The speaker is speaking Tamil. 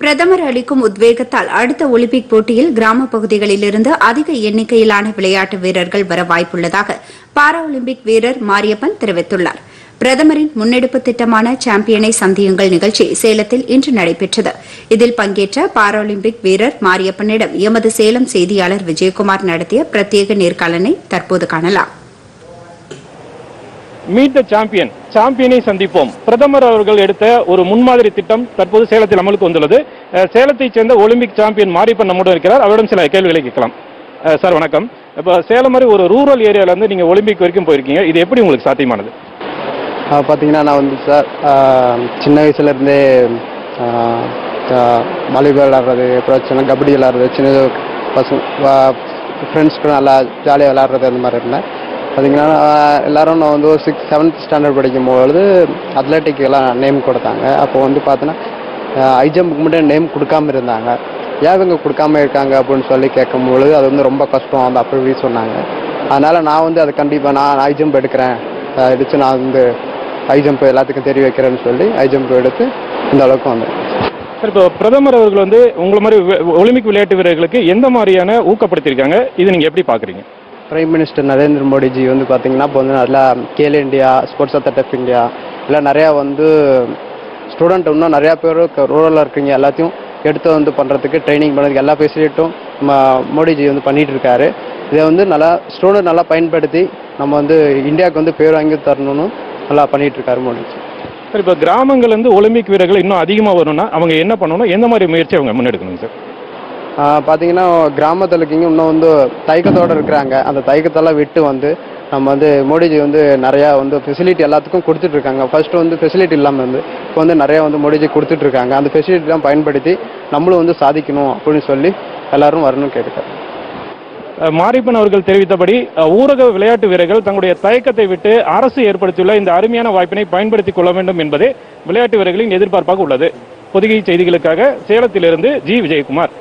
பிரதமர் அளிக்கும் உத்வேகத்தால் அடுத்த ஒலிம்பிக் போட்டியில் கிராம பகுதிகளிலிருந்து அதிக எண்ணிக்கையிலான விளையாட்டு வீரர்கள் வர வாய்ப்புள்ளதாக பாரா ஒலிம்பிக் வீரர் மாரியப்பன் தெரிவித்துள்ளார். பிரதமரின் முன்னெடுப்பு திட்டமான சாம்பியனை சந்தியுங்கள் நிகழ்ச்சி சேலத்தில் இன்று நடைபெற்றது. இதில் பங்கேற்ற பாராலிம்பிக் வீரர் மாரியப்பனிடம் எமது சேலம் செய்தியாளர் விஜயகுமார் நடத்திய பிரத்யேக நேர்காணலை தற்போது காணலாம். மீட் த சாம்பியன் சாம்பியனை சந்திப்போம். பிரதமர் அவர்கள் எடுத்த ஒரு முன்மாதிரி திட்டம் தற்போது சேலத்தில் அமலுக்கு வந்துள்ளது. சேலத்தைச் சேர்ந்த ஒலிம்பிக் சாம்பியன் மாரியப்பன் நம்முடன் இருக்கிறார். அவரிடம் சில கேள்விகளை கேட்கலாம். சார் வணக்கம். இப்போ சேலம் மாதிரி ஒரு ரூரல் ஏரியால இருந்து நீங்க ஒலிம்பிக் வரைக்கும் போயிருக்கீங்க. இது எப்படி உங்களுக்கு சாத்தியமானது? பார்த்தீங்கன்னா நான் வந்து சார் சின்ன வயசுலேருந்தே வாலிபால் விளாட்றது அப்புறம் சின்ன கபடி விளாட்றது சின்ன பசங்க ஃப்ரெண்ட்ஸ் கூட நல்லா ஜாலியாக விளாட்றது அந்த மாதிரி இருந்தேன். பார்த்தீங்கன்னா எல்லாரும் நான் வந்து ஒரு சிக்ஸ் செவன்த் ஸ்டாண்டர்ட் படிக்கும்பொழுது அத்லெட்டிக் எல்லாம் நேம் கொடுத்தாங்க. அப்போ வந்து பார்த்தோன்னா ஹை ஜம்புக்கு மட்டும் நேம் கொடுக்காம இருந்தாங்க. ஏன் இவங்க கொடுக்காம இருக்காங்க அப்படின்னு சொல்லி கேட்கும்பொழுது அது வந்து ரொம்ப கஷ்டம். அந்த அப்படி சொன்னாங்க. அதனால் நான் வந்து அதை கண்டிப்பாக நான் ஹை ஜம்ப் எடுக்கிறேன். எடுத்து நான் வந்து ஹை ஜம்ப் எல்லாத்துக்கும் தெரிய வைக்கிறேன்னு சொல்லி ஹை ஜம்ப் எடுத்து இந்த அளவுக்கு வந்தேன். சார் இப்போ பிரதமர் அவர்கள் வந்து உங்களை மாதிரி ஒலிம்பிக் விளையாட்டு வீரர்களுக்கு எந்த மாதிரியான ஊக்கப்படுத்தியிருக்காங்க? இது நீங்கள் எப்படி பார்க்குறீங்க? பிரைம் மினிஸ்டர் நரேந்திர மோடிஜி வந்து பார்த்தீங்கன்னா இப்போ வந்து நல்லா கேல் இந்தியா ஸ்போர்ட்ஸ் அத்தட் ஆஃப் இந்தியா இல்லை நிறையா வந்து ஸ்டூடெண்ட் இன்னும் நிறையா பேர் ரூரலில் இருக்கீங்க எல்லாத்தையும் எடுத்து வந்து பண்ணுறதுக்கு ட்ரைனிங் பண்ணுறதுக்கு எல்லா ஃபெசிலிட்டும் நம்ம மோடிஜி வந்து பண்ணிட்டு இருக்காரு. இதை வந்து நல்லா ஸ்டூடெண்ட் நல்லா பயன்படுத்தி நம்ம வந்து இந்தியாவுக்கு வந்து பேர் வாங்கி தரணும்னு நல்லா பண்ணிட்டு இருக்காரு மோடிஜி சார் இப்போ கிராமங்கள்லேருந்து ஒலிம்பிக் வீரர்கள் இன்னும் அதிகமாக வரணும்னா அவங்க என்ன பண்ணணும்? எந்த மாதிரி முயற்சி அவங்க முன்னெடுக்கணும் சார்? பார்த்தீங்கன்னா கிராமத்தில் இருக்கீங்க. இன்னும் வந்து தயக்கத்தோடு இருக்கிறாங்க. அந்த தயக்கத்தெல்லாம் விட்டு வந்து நம்ம வந்து மோடிஜி வந்து நிறையா வந்து ஃபெசிலிட்டி எல்லாத்துக்கும் கொடுத்துட்ருக்காங்க ஃபர்ஸ்ட் வந்து ஃபெசிலிட்டி இல்லாமல் இருந்து இப்போ வந்து நிறையா வந்து மோடிஜி கொடுத்துட்ருக்காங்க அந்த ஃபெசிலிட்டிலாம் பயன்படுத்தி நம்மளும் வந்து சாதிக்கணும் அப்படின்னு சொல்லி எல்லாரும் வரணும்னு கேட்டுக்கிறேன் மாரிப்பன் அவர்கள் தெரிவித்தபடி ஊரக விளையாட்டு வீரர்கள் தங்களுடைய தயக்கத்தை விட்டு அரசு ஏற்படுத்தியுள்ள இந்த அருமையான வாய்ப்பினை பயன்படுத்திக் கொள்ள வேண்டும் என்பதே விளையாட்டு வீரர்களின் எதிர்பார்ப்பாக உள்ளது. பொதுகை செய்திகளுக்காக சேலத்திலிருந்து ஜி. விஜயகுமார்.